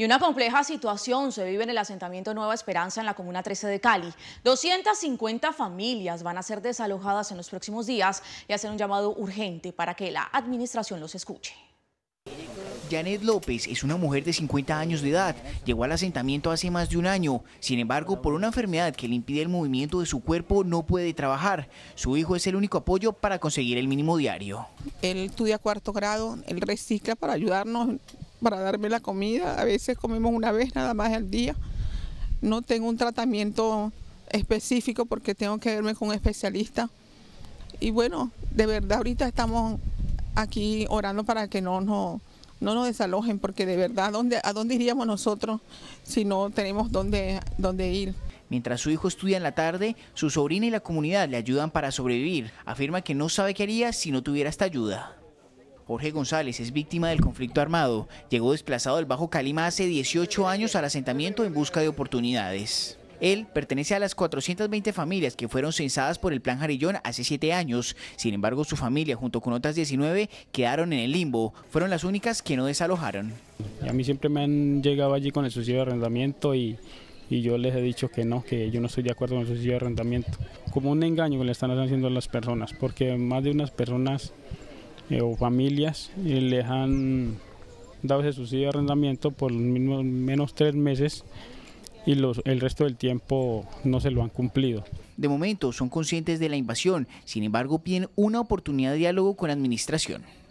Y una compleja situación se vive en el asentamiento Nueva Esperanza en la Comuna 13 de Cali. 250 familias van a ser desalojadas en los próximos días y hacen un llamado urgente para que la administración los escuche. Janet López es una mujer de 50 años de edad. Llegó al asentamiento hace más de un año. Sin embargo, por una enfermedad que le impide el movimiento de su cuerpo, no puede trabajar. Su hijo es el único apoyo para conseguir el mínimo diario. Él estudia cuarto grado, él recicla para ayudarnos, para darme la comida. A veces comemos una vez nada más al día. No tengo un tratamiento específico porque tengo que verme con un especialista. Y bueno, de verdad ahorita estamos aquí orando para que no, no, no nos desalojen, porque de verdad, ¿dónde, ¿a dónde iríamos nosotros si no tenemos dónde, dónde ir? Mientras su hijo estudia en la tarde, su sobrina y la comunidad le ayudan para sobrevivir. Afirma que no sabe qué haría si no tuviera esta ayuda. Jorge González es víctima del conflicto armado. Llegó desplazado del Bajo Calima hace 18 años al asentamiento en busca de oportunidades. Él pertenece a las 420 familias que fueron censadas por el Plan Jarillón hace 7 años. Sin embargo, su familia, junto con otras 19, quedaron en el limbo. Fueron las únicas que no desalojaron. a mí siempre me han llegado allí con el subsidio de arrendamiento y, y yo les he dicho que no, que yo no estoy de acuerdo con el subsidio de arrendamiento. Como un engaño que le están haciendo a las personas, porque más de unas personas eh, o familias eh, les han dado ese subsidio de arrendamiento por menos tres meses y los, el resto del tiempo no se lo han cumplido. De momento son conscientes de la invasión, sin embargo piden una oportunidad de diálogo con la administración.